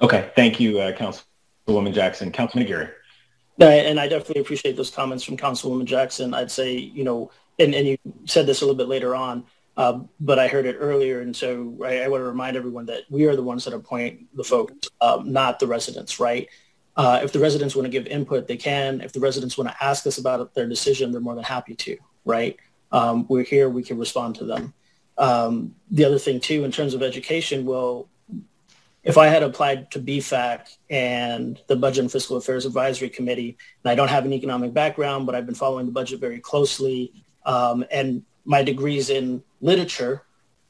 Okay, thank you, uh, Councilwoman Jackson. Councilman Aguirre. And I definitely appreciate those comments from Councilwoman Jackson. I'd say, you know, and, and you said this a little bit later on, uh, but I heard it earlier. And so I, I want to remind everyone that we are the ones that appoint the folks, um, not the residents, right? Uh, if the residents want to give input, they can. If the residents want to ask us about their decision, they're more than happy to, right? Um, we're here, we can respond to them. Um, the other thing too, in terms of education, well, if I had applied to BFAC and the Budget and Fiscal Affairs Advisory Committee, and I don't have an economic background, but I've been following the budget very closely, um, and my degree's in literature,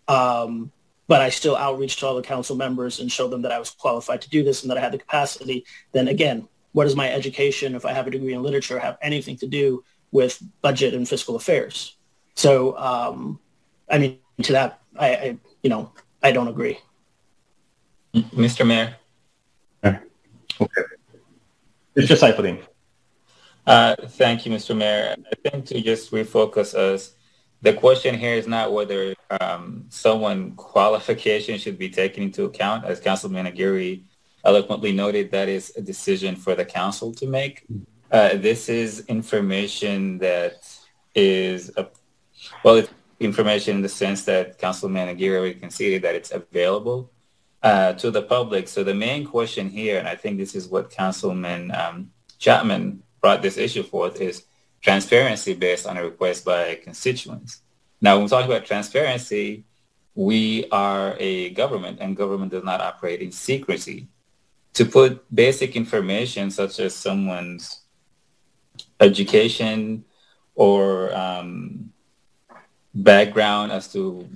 um, but I still outreach to all the council members and show them that I was qualified to do this and that I had the capacity, then again, what does my education, if I have a degree in literature, have anything to do with budget and fiscal affairs? So, um, I mean, to that, I, I, you know, I don't agree. Mr. Mayor. Okay. Mr. Seifeldein. Uh, thank you, Mr. Mayor. I think to just refocus us, the question here is not whether um, someone qualification should be taken into account. As Councilman Aguirre eloquently noted, that is a decision for the council to make. Uh, this is information that is, a, well, it's information in the sense that Councilman Aguirre conceded that it's available uh, to the public. So the main question here, and I think this is what Councilman um, Chapman brought this issue forth, is transparency based on a request by constituents. Now, when we talk about transparency, we are a government and government does not operate in secrecy. To put basic information such as someone's education or um, background as to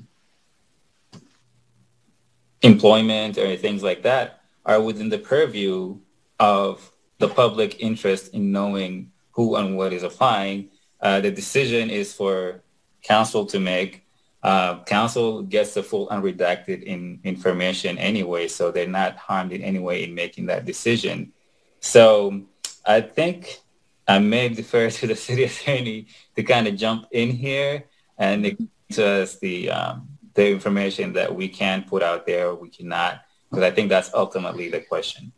employment or things like that are within the purview of the public interest in knowing who and what is applying. Uh, the decision is for council to make. Uh, council gets the full unredacted in, information anyway, so they're not harmed in any way in making that decision. So I think I may defer to the city attorney to kind of jump in here and to us the um, the information that we can put out there, we cannot, because I think that's ultimately the question.